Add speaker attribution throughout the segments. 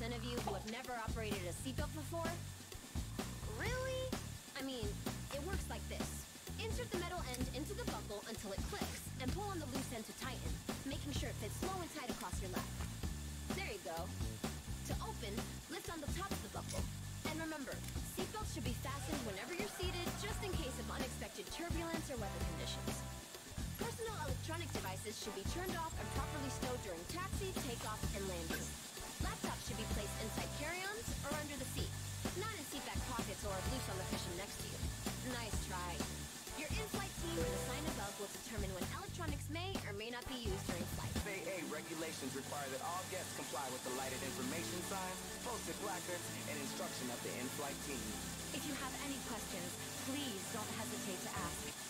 Speaker 1: percent of you who have never operated a seatbelt before? Really? I mean, it works like this. Insert the metal end into the buckle until it clicks, and pull on the loose end to tighten, making sure it fits slow and tight across your lap. There you go. To open, lift on the top of the buckle. And remember, seatbelts should be fastened whenever you're seated, just in case of unexpected turbulence or weather conditions. Personal electronic devices should be turned off and properly stowed during taxi, takeoff, and landing. Should be placed inside carry-ons or under the seat, not in seatback pockets or loose on the cushion next to you. Nice try. Your in-flight team will assign above will determine when electronics may or may not be used during flight.
Speaker 2: FAA regulations require that all guests comply with the lighted information signs, posted placards, and instruction of the in-flight team.
Speaker 1: If you have any questions, please don't hesitate to ask.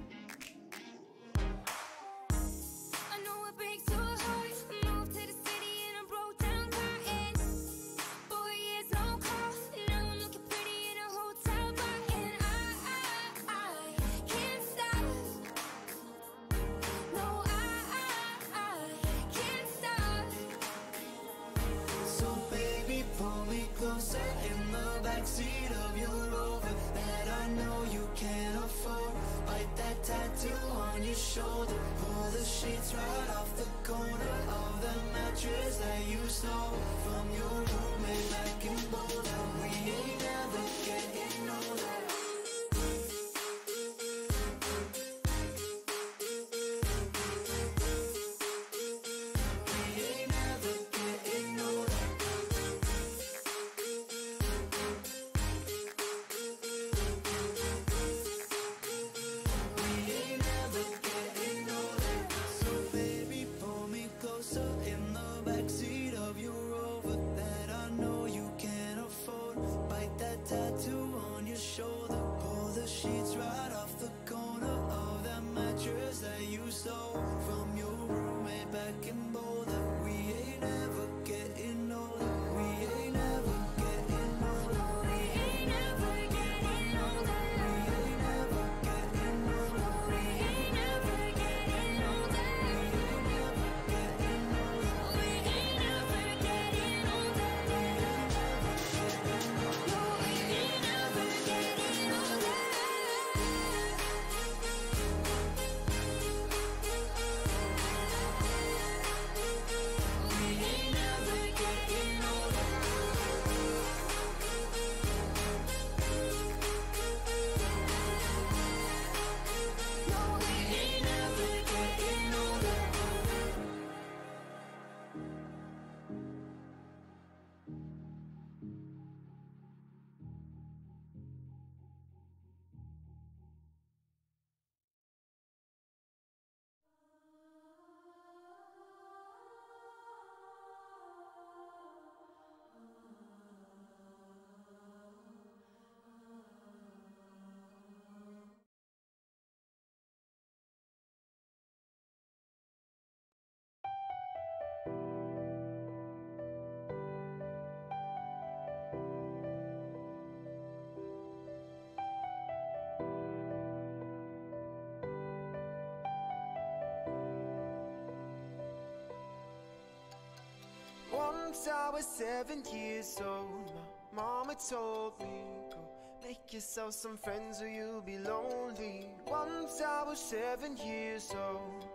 Speaker 3: Once I was seven years old, my mama told me, Go make yourself some friends or you'll be lonely. Once I was seven years old.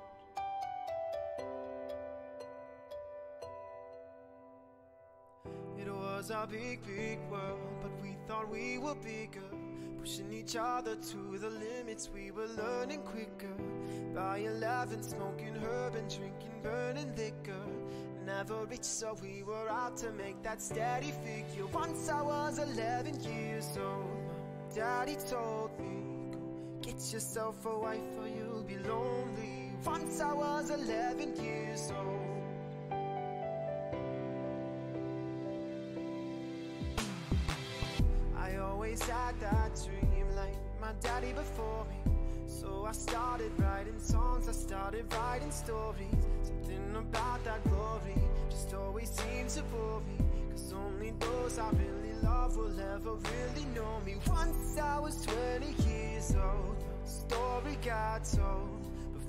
Speaker 3: It was a big, big world, but we thought we were bigger. Pushing each other to the limits, we were learning quicker. By 11, smoking herb and drinking burning liquor. Never rich, so we were out to make that steady figure. Once I was 11 years old, daddy told me, Go get yourself a wife or you'll be lonely. Once I was 11 years old. I always had that dream like my daddy before me. So I started writing songs, I started writing stories. Something about that glory just always seems to bore me. Cause only those I really love will ever really know me. Once I was 20 years old, story got told.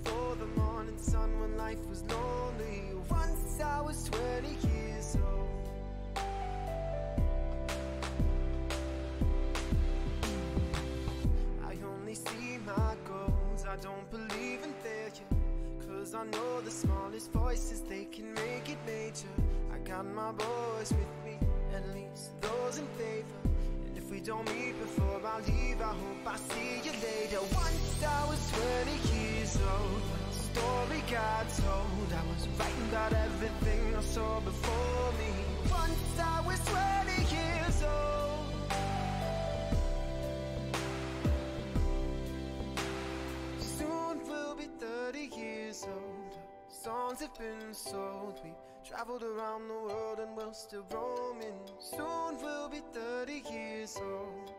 Speaker 3: Before the morning sun when life was lonely. Once I was 20 years old. I only see my goals, I don't believe in failure. Cause I know the smallest voices, they can make it major. I got my boys with me, at least those in favor. And if we don't meet before I leave, I hope I see you later. Once I was 20 years old, story got told. I was writing about everything I saw before me. Once I was 20 years old. Soon we'll be 30 years old. Songs have been sold. We traveled around the world and we're still roaming. Soon we'll be 30 years old.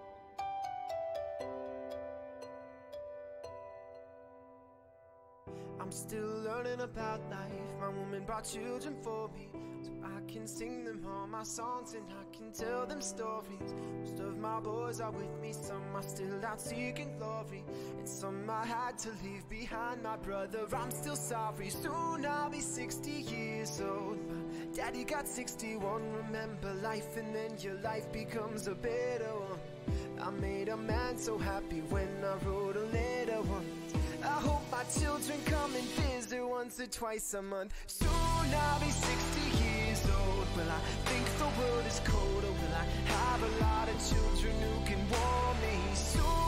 Speaker 3: I'm still learning about life. My woman brought children for me, can sing them all my songs and I can tell them stories. Most of my boys are with me, some are still out seeking glory. And some I had to leave behind, my brother, I'm still sorry. Soon I'll be 60 years old. My daddy got 61. Remember life, and then your life becomes a better one. I made a man so happy when I wrote a letter once. I hope my children come and visit once or twice a month. Soon I'll be 60 years old. Will I think the world is cold or will I have a lot of children who can warm me? Soon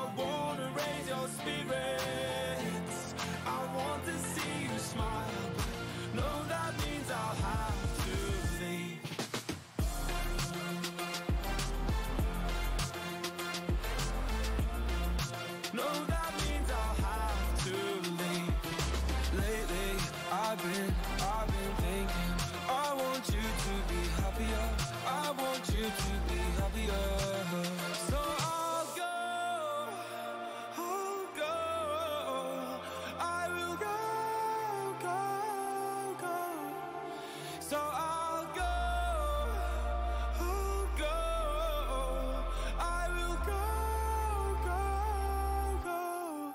Speaker 4: So I'll go, I'll go. I will go, go, go.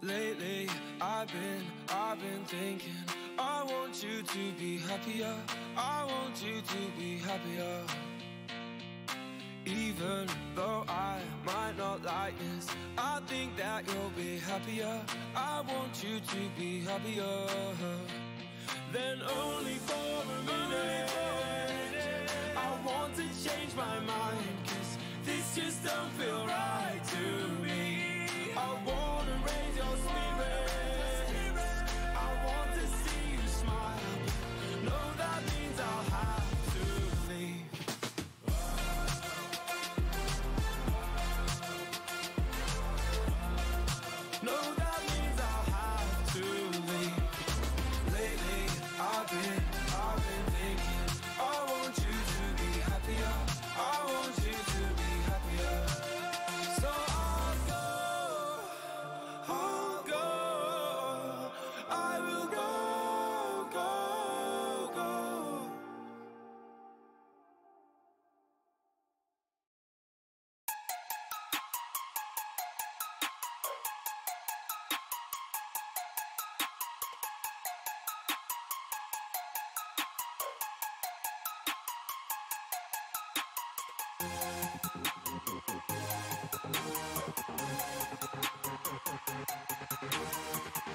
Speaker 4: Lately, I've been, I've been thinking. I want you to be happier. I want you to be happier. Even though I might not like this, I think that you'll be happier. I want you to be happier. Then only for a minute. I want to change my mind, cause this just don't feel right to me. I wanna raise your spirits. Thank you.